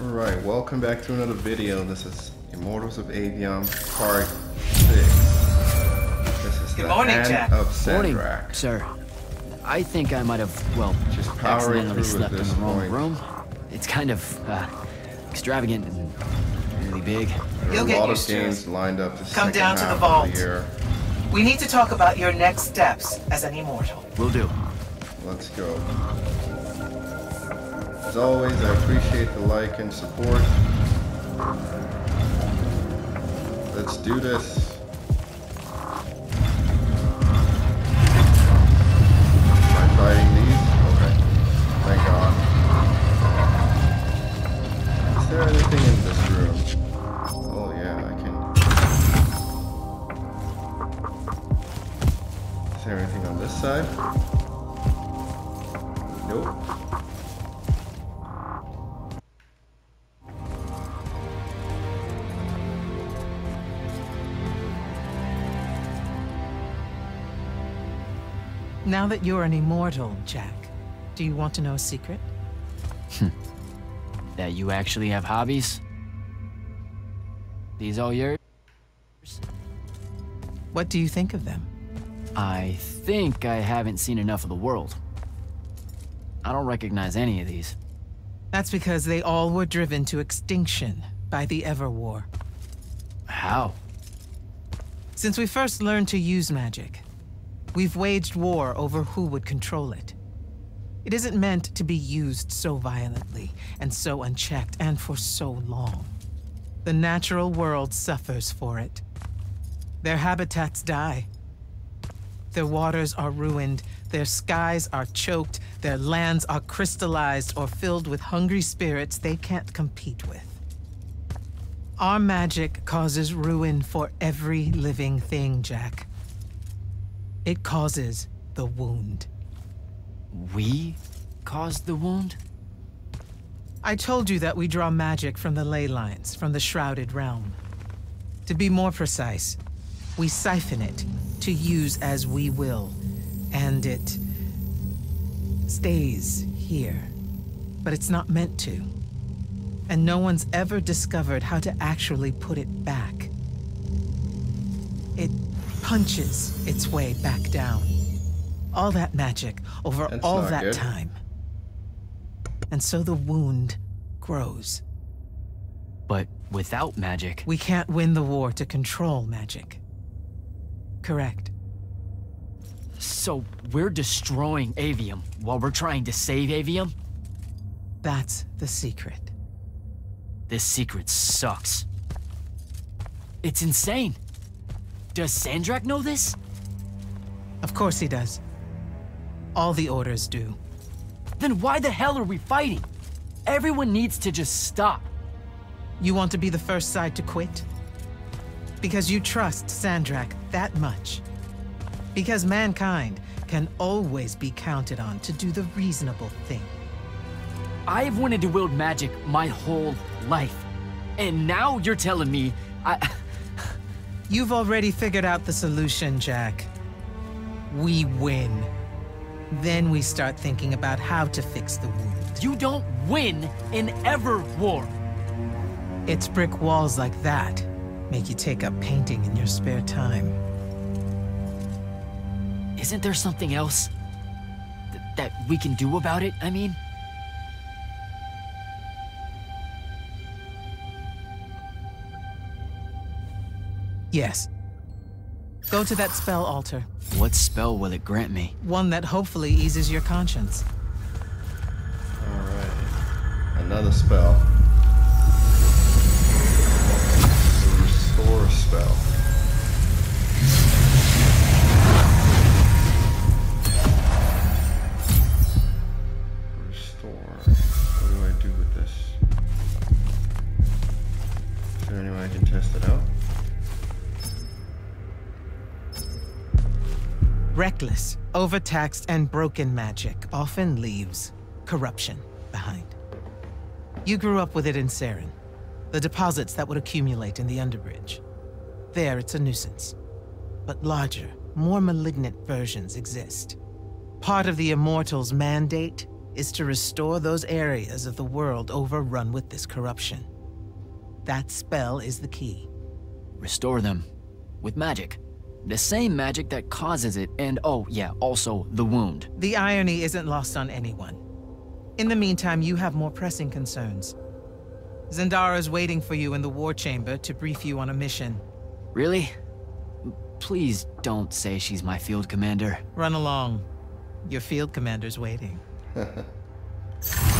Alright, welcome back to another video. This is Immortals of Aveum Part 6. This is Good the morning, Hand Jack. of Morning, sir. I think I might have, well, Just powering accidentally slept in the wrong point. room. It's kind of uh, extravagant and really big. There You'll a get lot of used to it. games lined up to Come down to the half vault. The. We need to talk about your next steps as an immortal. Will do. Let's go. As always, I appreciate the like and support. Let's do this. Now that you're an immortal, Jack, do you want to know a secret? Hmm. That you actually have hobbies? These all yours? What do you think of them? I think I haven't seen enough of the world. I don't recognize any of these. That's because they all were driven to extinction by the Everwar. How? Since we first learned to use magic, we've waged war over who would control it. It isn't meant to be used so violently and so unchecked and for so long. The natural world suffers for it. Their habitats die. Their waters are ruined, their skies are choked, their lands are crystallized or filled with hungry spirits they can't compete with. Our magic causes ruin for every living thing, Jack. It causes the wound. We caused the wound? I told you that we draw magic from the ley lines, from the Shrouded Realm. To be more precise, we siphon it to use as we will, and it stays here. But it's not meant to. And no one's ever discovered how to actually put it back. It punches its way back down. All that magic over That's all that good. time. And so the wound grows. But without magic, We can't win the war to control magic. Correct. so we're destroying Aveum while we're trying to save Aveum? That's the secret. This secret sucks. It's insane. Does Sandrakk know this? Of course he does. All the orders do. Then why the hell are we fighting? Everyone needs to just stop. You want to be the first side to quit? Because you trust Sandrakk that much. Because mankind can always be counted on to do the reasonable thing. I've wanted to wield magic my whole life. And now you're telling me I. You've already figured out the solution, Jack. We win. Then we start thinking about how to fix the wound. You don't win in ever war. It's brick walls like that make you take up painting in your spare time. Isn't there something else th- that we can do about it? I mean, Yes. Go to that spell altar, what spell will it grant me? one that hopefully eases your conscience. Alright. Another spell. The restore spell. Restore. What do I do with this? Is there any way I can test it out? Reckless, overtaxed, and broken magic often leaves corruption behind. You grew up with it in Saren, the deposits that would accumulate in the Underbridge. There, it's a nuisance. But larger, more malignant versions exist. Part of the Immortals' mandate is to restore those areas of the world overrun with this corruption. That spell is the key. Restore them. With magic. The same magic that causes it, and oh, yeah, also the wound. The irony isn't lost on anyone. In the meantime, you have more pressing concerns. Zendara's waiting for you in the war chamber to brief you on a mission. Really? Please don't say she's my field commander. Run along. Your field commander's waiting.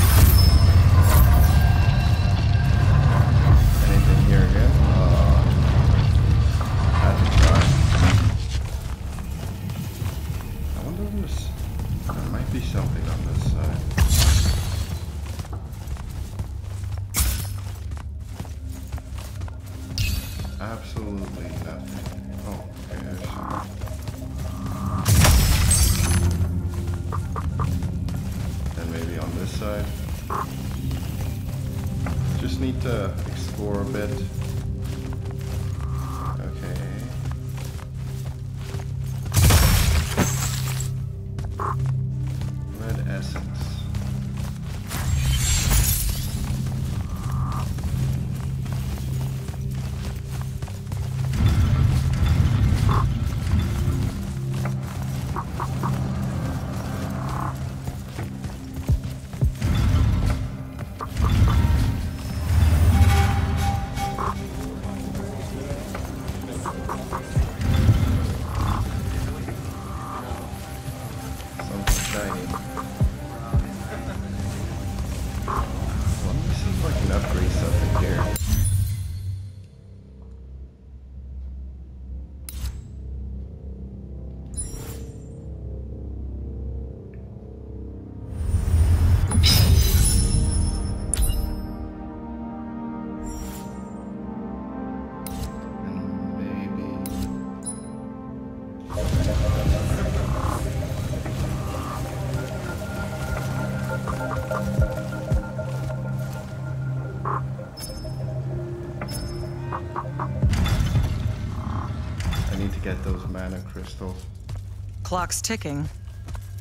Clock's ticking.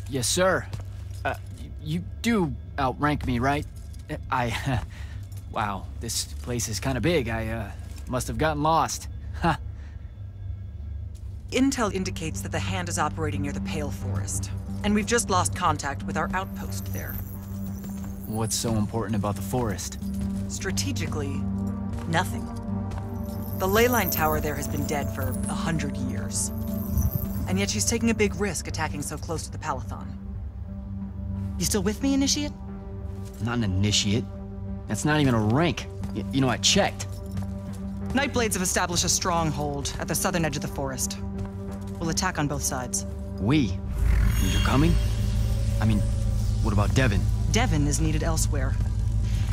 Yes, sir. Uh, you do outrank me, right? Uh, I. wow, this place is kind of big. I, uh, must have gotten lost. Intel indicates that the Hand is operating near the Pale Forest, and we've just lost contact with our outpost there. What's so important about the forest? Strategically, nothing. The ley line tower there has been dead for a hundred years. And yet she's taking a big risk attacking so close to the Palathon. You still with me, Initiate? Not an initiate. That's not even a rank. Y- you know, I checked. Nightblades have established a stronghold at the southern edge of the forest. We'll attack on both sides. We. You're coming? I mean, what about Devyn? Devyn is needed elsewhere.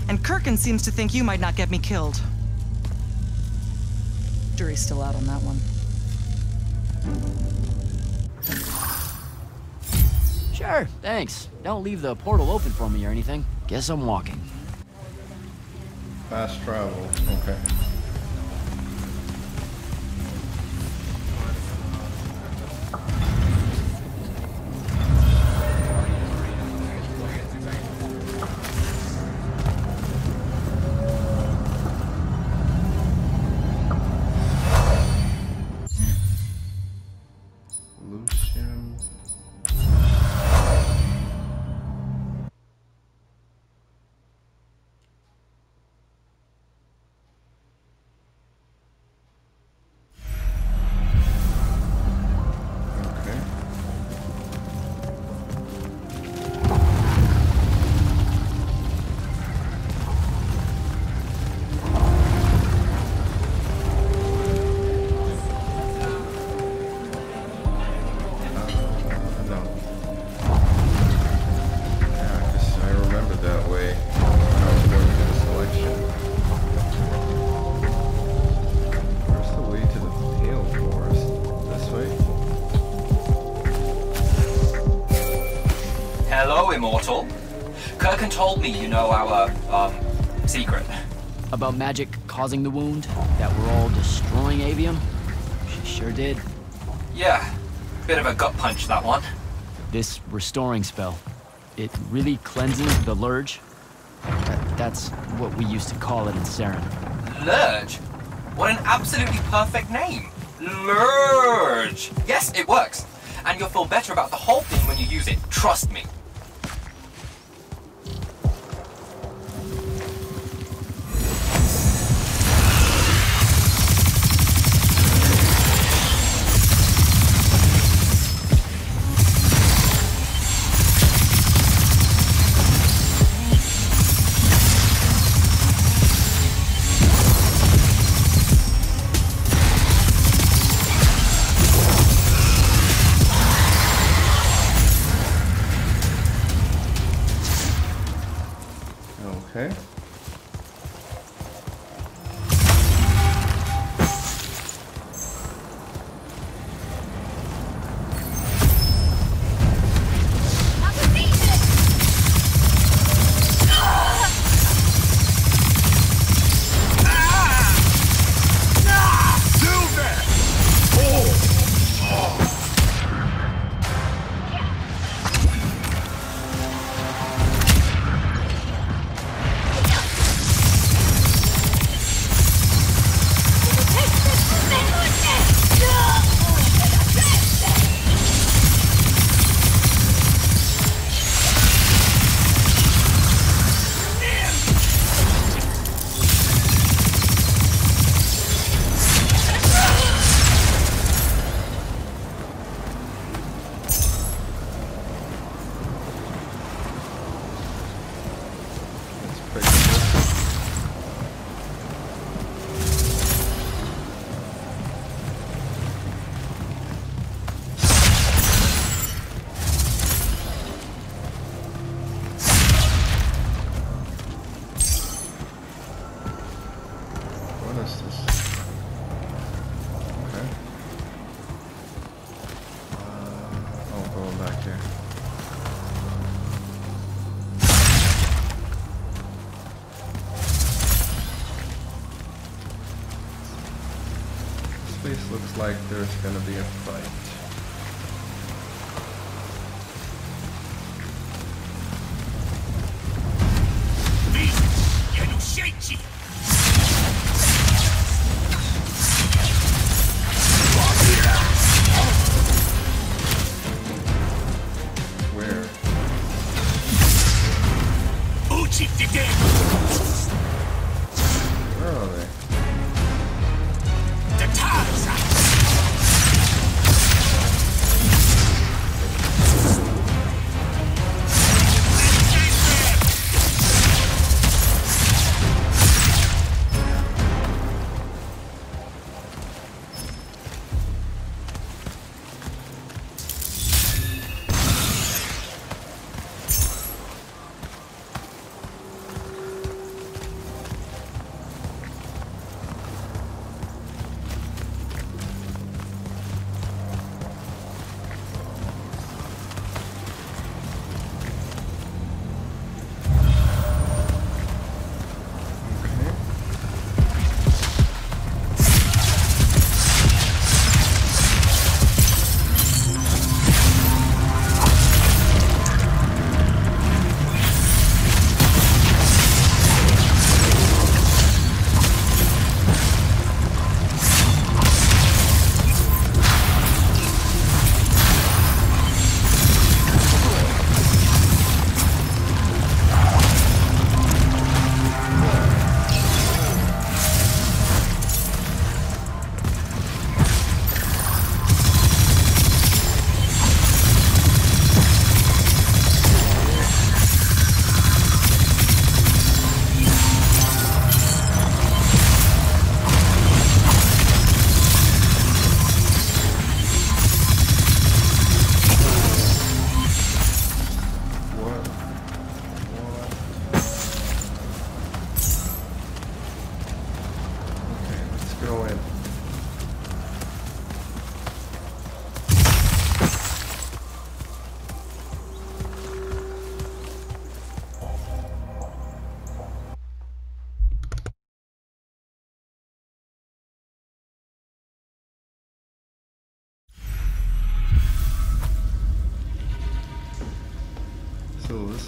And Kirkan seems to think you might not get me killed. Jury's still out on that one. Sure, thanks. Don't leave the portal open for me or anything. Guess I'm walking. Fast travel. Okay. Kirkan told me you know our, um, secret. About magic causing the wound? That we're all destroying Aveum? She sure did. Yeah, bit of a gut punch, that one. This restoring spell. It really cleanses the lurge. That, that's what we used to call it in Saren. Lurge? What an absolutely perfect name. Lurge. Yes, it works. And you'll feel better about the whole thing when you use it. Trust me. Looks like there's gonna be a fight.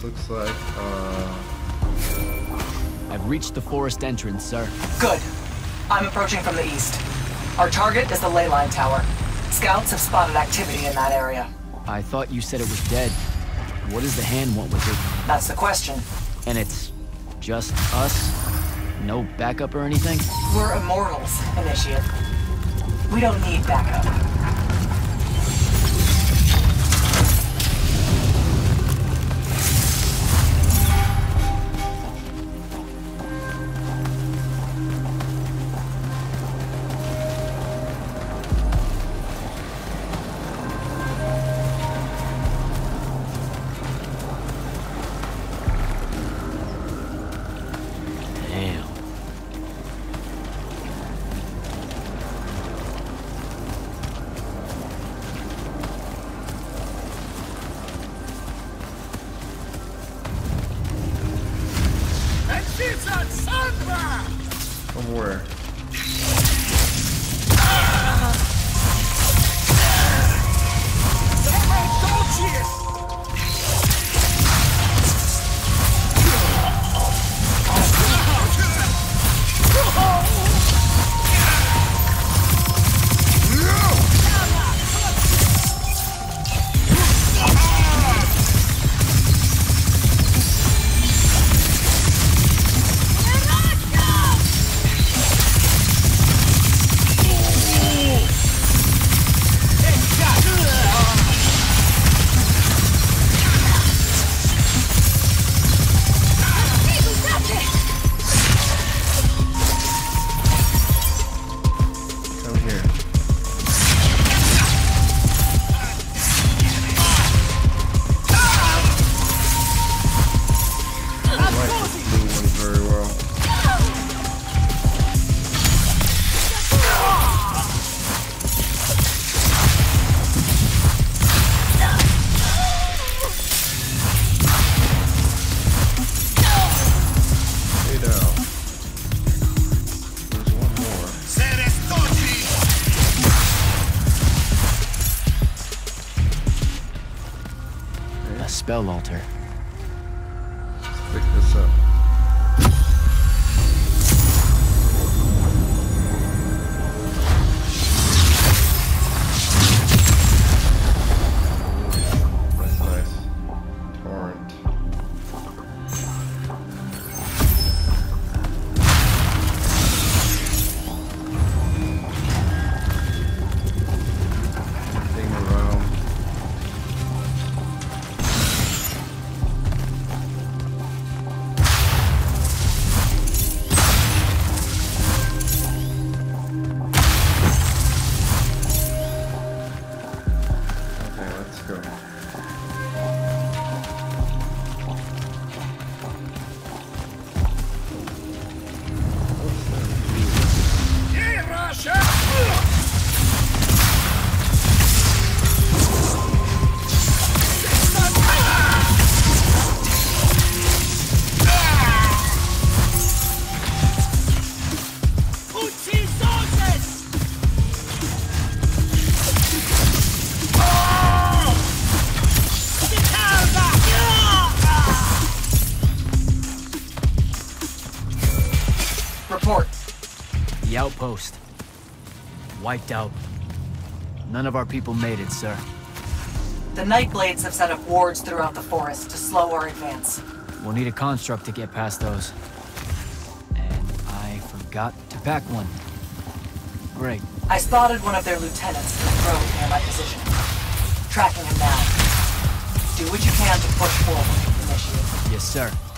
This looks like. Uh, I've reached the forest entrance, sir. Good. I'm approaching from the east. Our target is the ley line tower. Scouts have spotted activity in that area. I thought you said it was dead. What does the hand want with it? That's the question. And it's just us? No backup or anything? We're immortals, Initiate. We don't need backup. A spell altar. Wiped out. None of our people made it, sir. The Nightblades have set up wards throughout the forest to slow our advance. We'll need a construct to get past those. And I forgot to pack one. Great. I spotted one of their lieutenants in the road near my position. Tracking him now. Do what you can to push forward, Initiate. Yes, sir.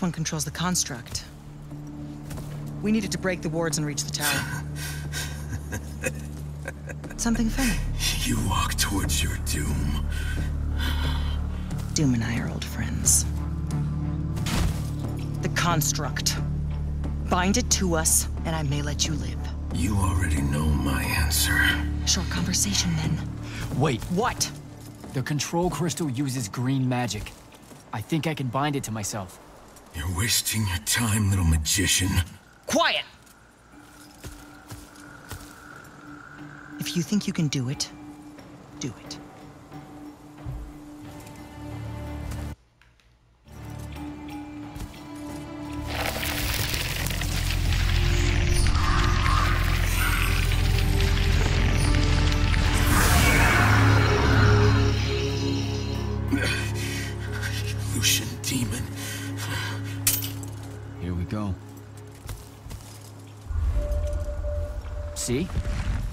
This one controls the construct. We needed to break the wards and reach the tower. Something funny. You walk towards your doom. Doom and I are old friends. The construct. Bind it to us, and I may let you live. You already know my answer. Short conversation then. Wait, What? the control crystal uses green magic. I think I can bind it to myself. You're wasting your time, little magician. Quiet! If you think you can do it, do it.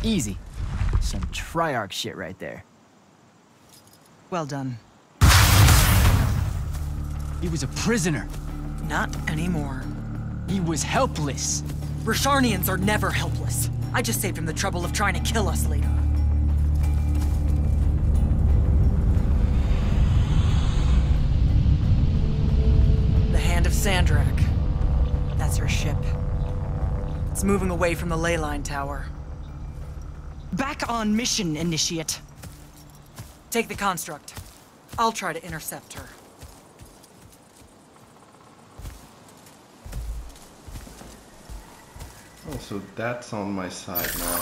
Easy. Some Triarch shit right there. Well done. He was a prisoner. Not anymore. He was helpless. Rasharnians are never helpless. I just saved him the trouble of trying to kill us later. The Hand of Sandrakk. That's her ship. It's moving away from the Leyline tower. Back on mission, Initiate. Take the construct. I'll try to intercept her. Oh, so that's on my side now.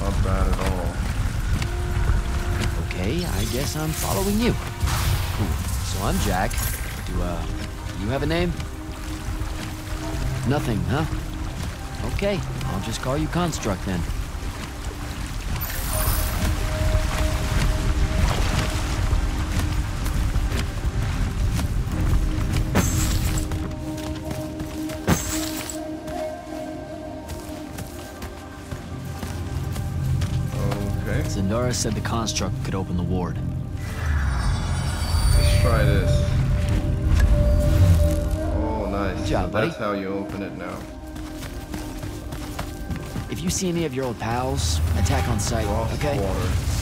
Not bad at all. Okay, I guess I'm following you. Cool. So I'm Jack. Do, uh, you have a name? Nothing, huh? Okay, I'll just call you Construct then. Okay, Zendara said the construct could open the ward. let's try this. Oh, nice. Good job, so that's buddy. how you open it now. You see any of your old pals, attack on sight, okay? water.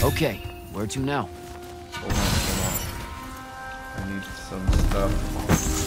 Okay, where to now? On. I need some stuff.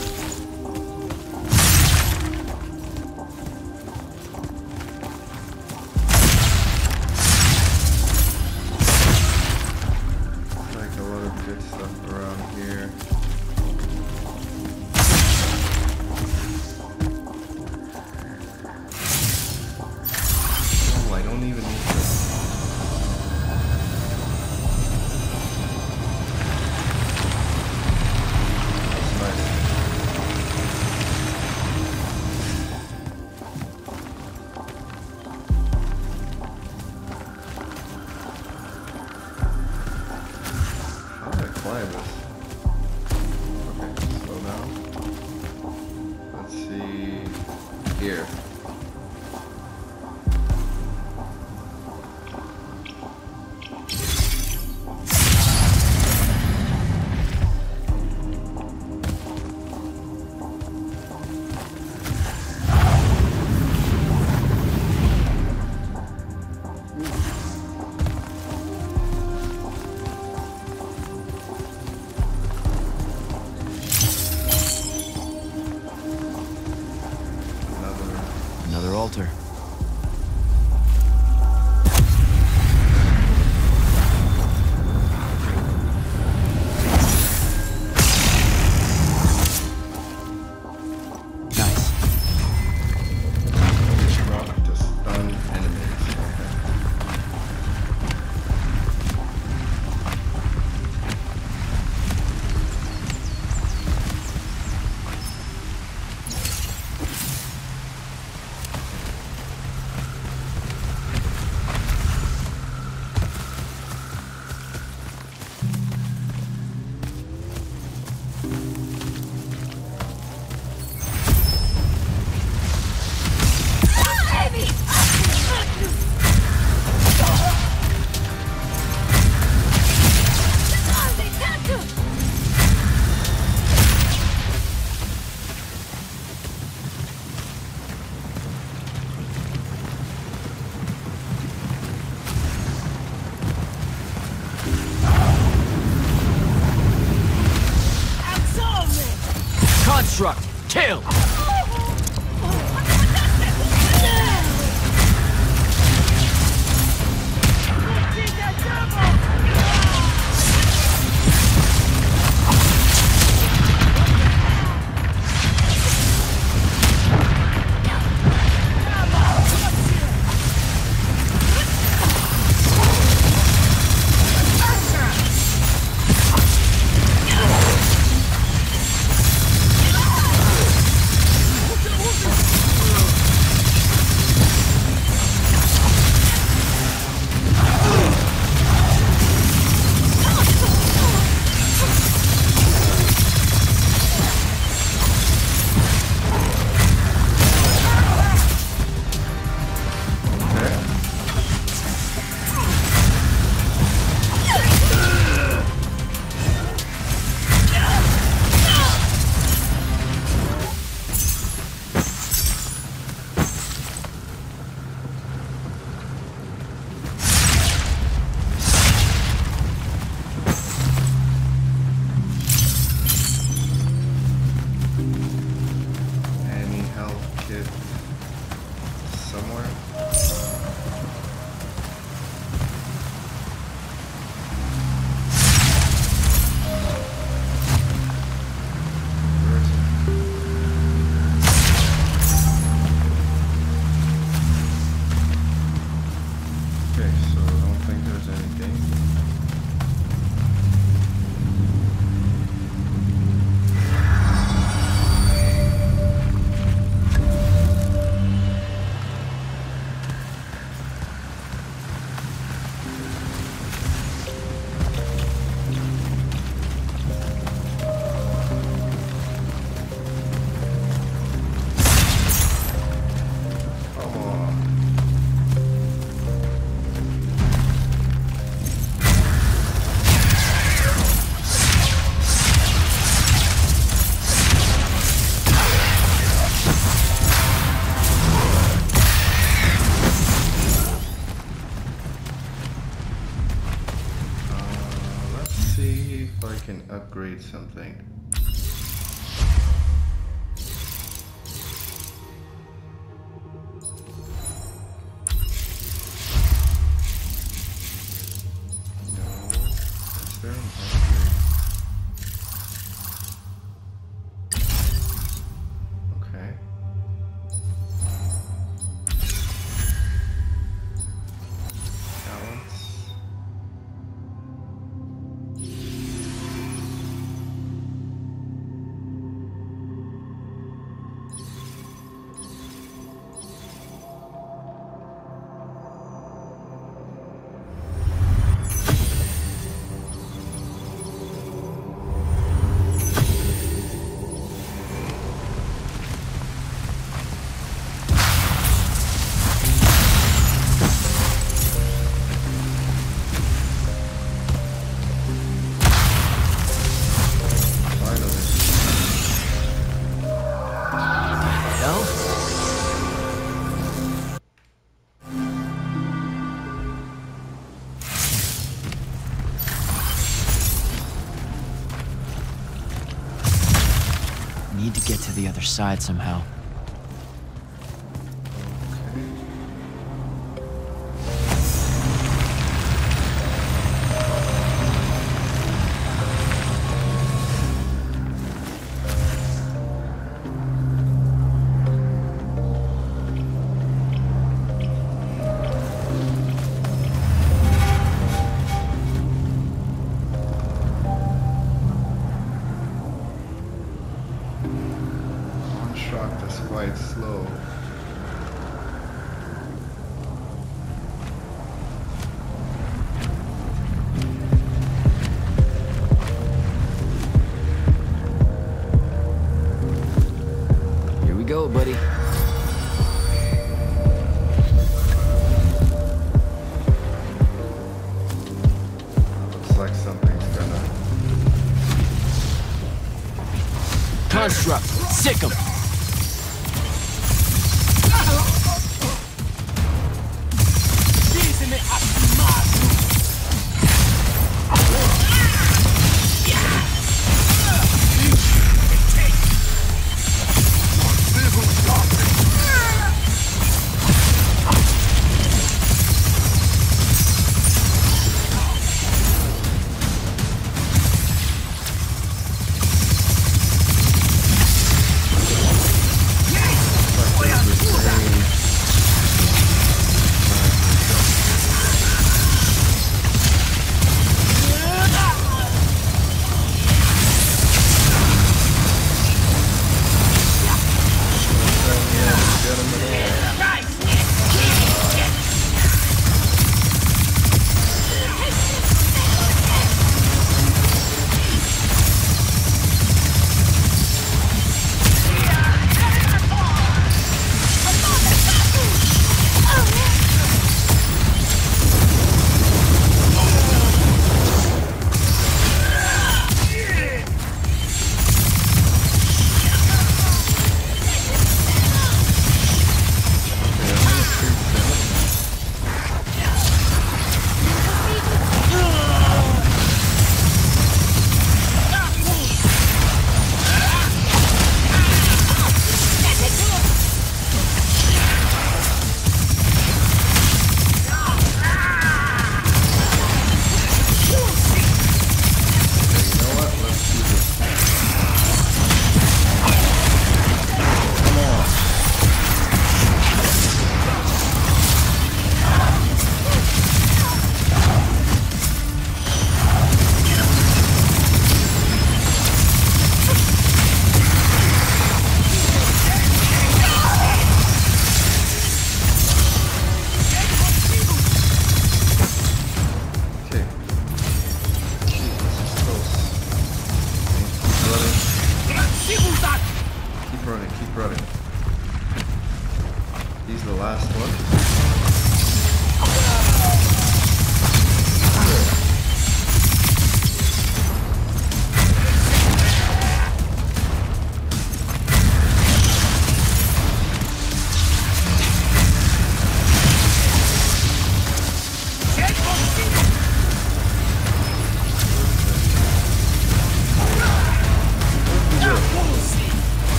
Side somehow.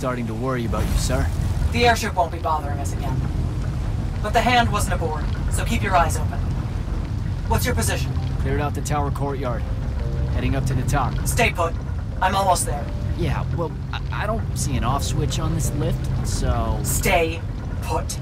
Starting to worry about you, sir. The airship won't be bothering us again. But the hand wasn't aboard, so keep your eyes open. What's your position? Cleared out the tower courtyard. Heading up to the top. Stay put. I'm almost there. Yeah, well, I, I don't see an off switch on this lift, so... Stay put.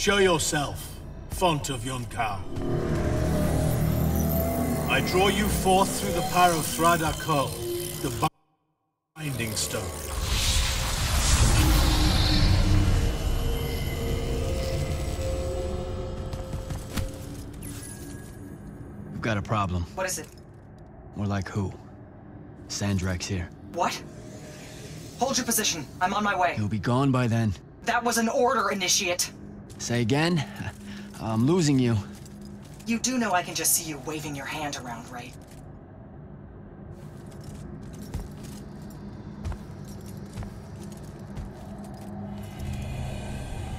Show yourself, font of Yonkao. I draw you forth through the power of Thrada Ko, the binding stone. We've got a problem. What is it? More like who? Sandrakk's here. What? Hold your position. I'm on my way. He'll be gone by then. That was an order, Initiate. Say again? I'm losing you. You do know I can just see you waving your hand around, right?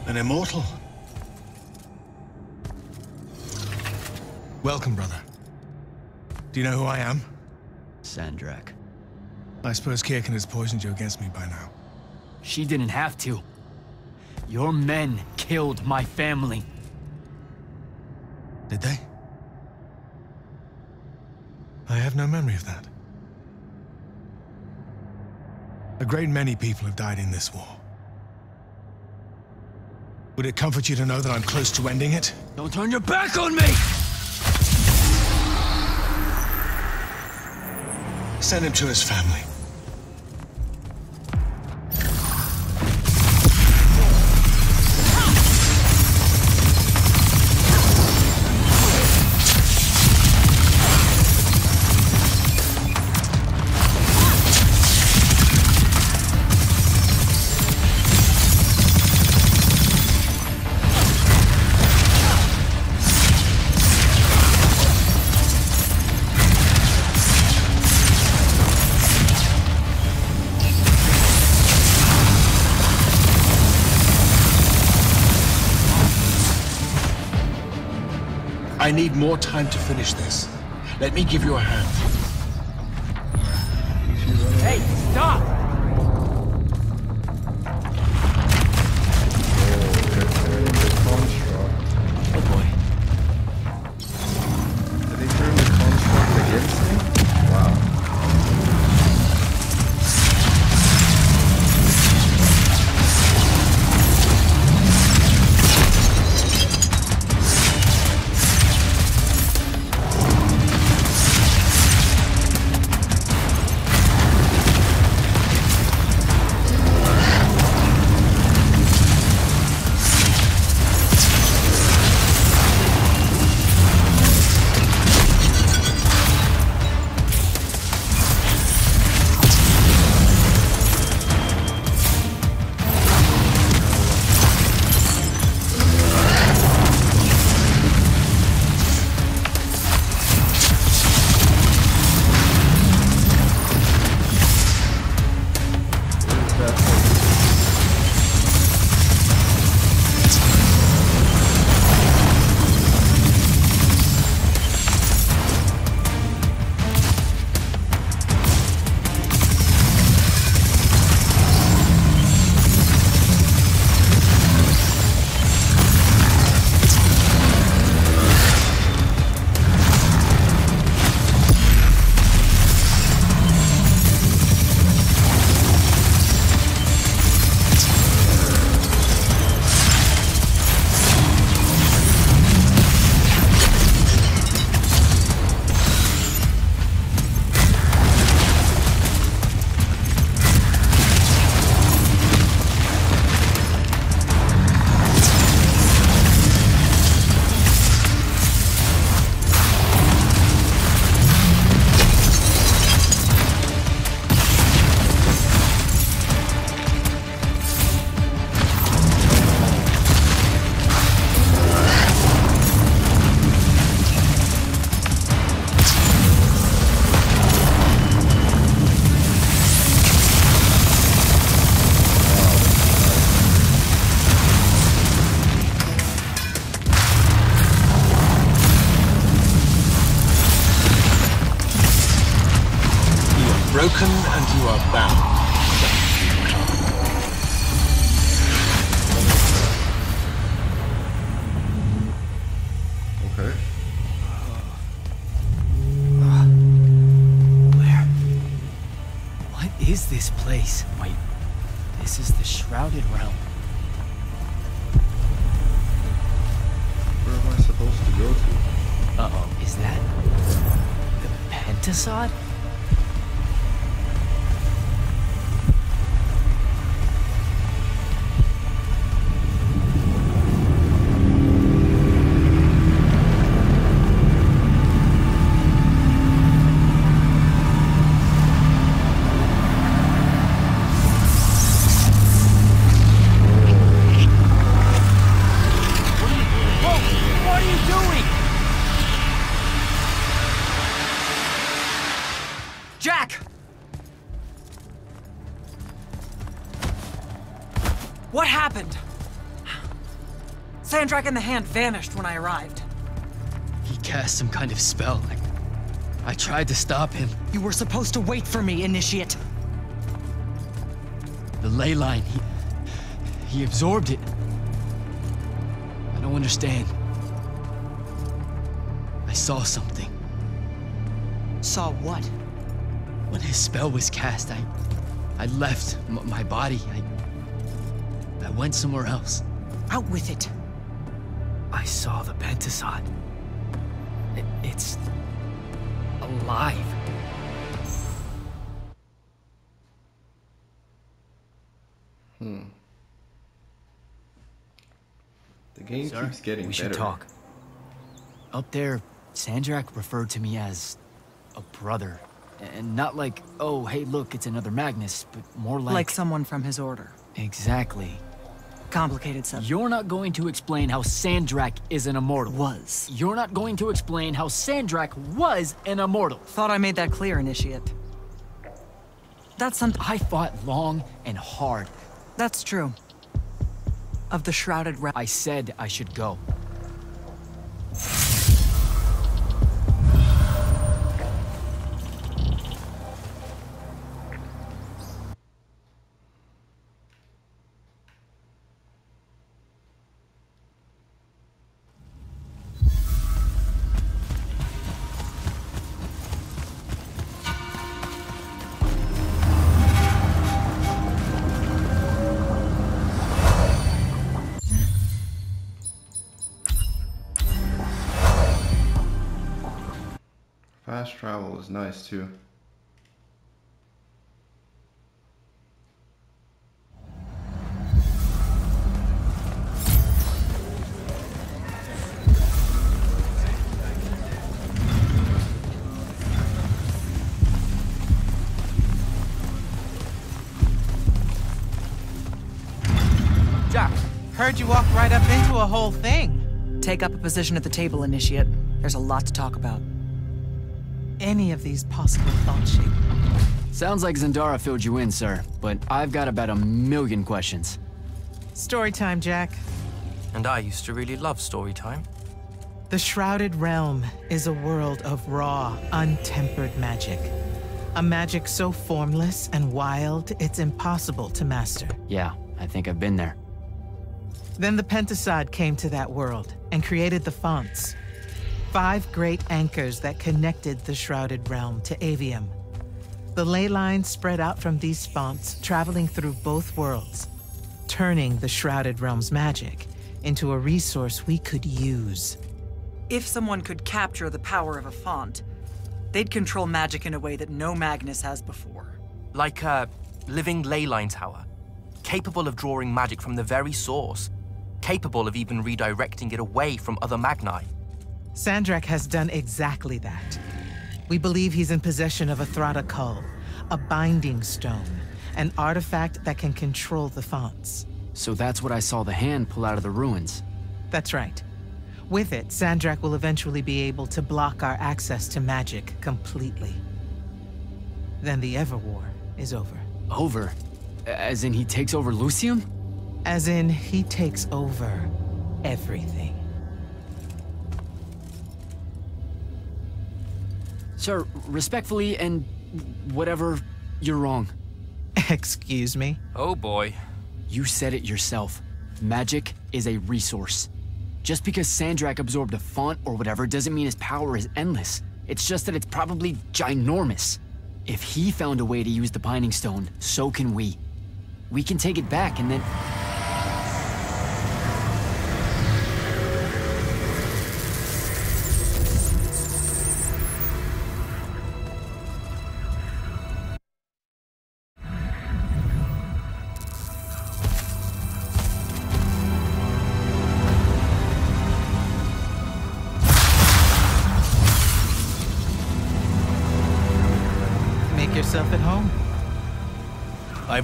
An immortal. Welcome, brother. Do you know who I am? Sandrakk. I suppose Kirkan has poisoned you against me by now. She didn't have to. Your men killed my family. Did they? I have no memory of that. A great many people have died in this war. Would it comfort you to know that I'm close to ending it? Don't turn your back on me! Send him to his family. Let me give you a hand. Sandrakk and the Hand vanished when I arrived. He cast some kind of spell. I, I tried to stop him. You were supposed to wait for me, Initiate. The ley line, he, he absorbed it. I don't understand. I saw something. Saw what? When his spell was cast, I, I left my body. I, I went somewhere else. Out with it. I saw the Pentasod. It, it's alive. Hmm. The game Sir, keeps getting we better. should talk. Up there, Sandrakk referred to me as a brother. And not like, oh, hey, look, it's another Magnus, but more like... Like someone from his order. Exactly. Complicated subject. You're not going to explain how Sandrakk is an immortal. Was. You're not going to explain how Sandrakk was an immortal. Thought I made that clear, Initiate. That's something. I fought long and hard. That's true. Of the Shrouded Realm. I said I should go. Fast travel is nice too. Jack, Heard you walk right up into a whole thing. Take up a position at the table, Initiate. There's a lot to talk about. Any of these possible thought shape. Sounds like Zendara filled you in, sir, but I've got about a million questions. Story time, Jack. and I used to really love story time. The Shrouded Realm is a world of raw, untempered magic. A magic so formless and wild, it's impossible to master. Yeah, I think I've been there. Then the Pentasod came to that world and created the fonts. Five great anchors that connected the Shrouded Realm to Aveum. The ley lines spread out from these fonts, traveling through both worlds, turning the Shrouded Realm's magic into a resource we could use. If someone could capture the power of a font, they'd control magic in a way that no Magnus has before. Like a living leyline tower, capable of drawing magic from the very source, capable of even redirecting it away from other Magni. Sandrakk has done exactly that. We believe he's in possession of a Thrada Cull, a binding stone, an artifact that can control the fonts. So that's what I saw the hand pull out of the ruins. That's right. With it, Sandrakk will eventually be able to block our access to magic completely. Then the Everwar is over. Over? As in he takes over Lucium? As in, he takes over everything. Sir, respectfully and whatever, you're wrong. Excuse me? Oh boy. You said it yourself. Magic is a resource. Just because Sandrakk absorbed a font or whatever doesn't mean his power is endless. It's just that it's probably ginormous. If he found a way to use the Binding Stone, so can we. We can take it back and then.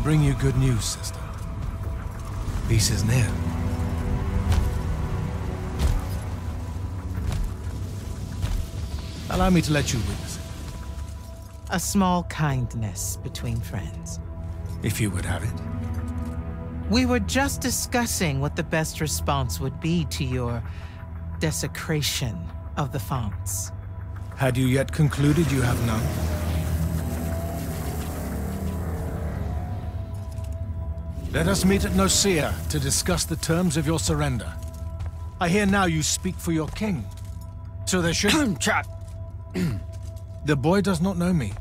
Bring you good news, sister. Peace is near. Allow me to let you witness it, A small kindness between friends. if you would have it. We were just discussing what the best response would be to your desecration of the fonts. Had you yet concluded you have none? Let us meet at Nicaea to discuss the terms of your surrender. I hear now you speak for your king. So there should... Trap! the boy does not know me.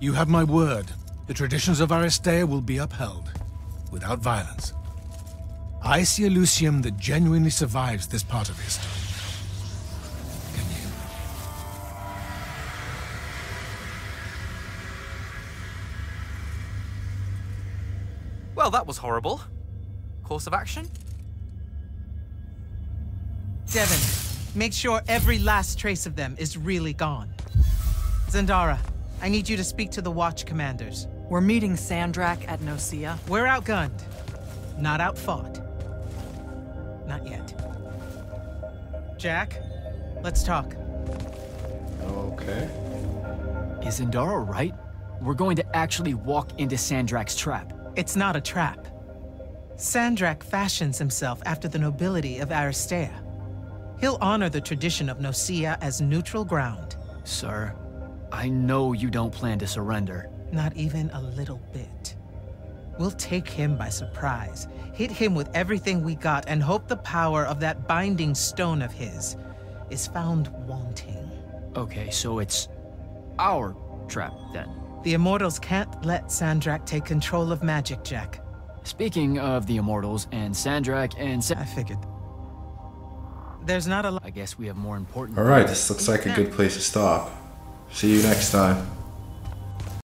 You have my word. The traditions of Aristea will be upheld, without violence. I see a Lucium that genuinely survives this part of history. Well, that was horrible. Course of action? Devyn, make sure every last trace of them is really gone. Zendara, I need you to speak to the watch commanders. We're meeting Sandrakk at Nosea. We're outgunned, not outfought. Not yet. Jack, let's talk. Okay. Is Zendara right? We're going to actually walk into Sandrakk's trap. It's not a trap. Sandrakk fashions himself after the nobility of Aristea. He'll honor the tradition of Nosea as neutral ground. Sir, I know you don't plan to surrender. Not even a little bit. We'll take him by surprise, hit him with everything we got, and hope the power of that binding stone of his is found wanting. Okay, so it's our trap then. The Immortals can't let Sandrakk take control of magic, Jack. Speaking of the Immortals and Sandrakk and Sa- I figured. There's not a lot. I guess we have more important. Alright, this looks like a good place to stop. See you next time.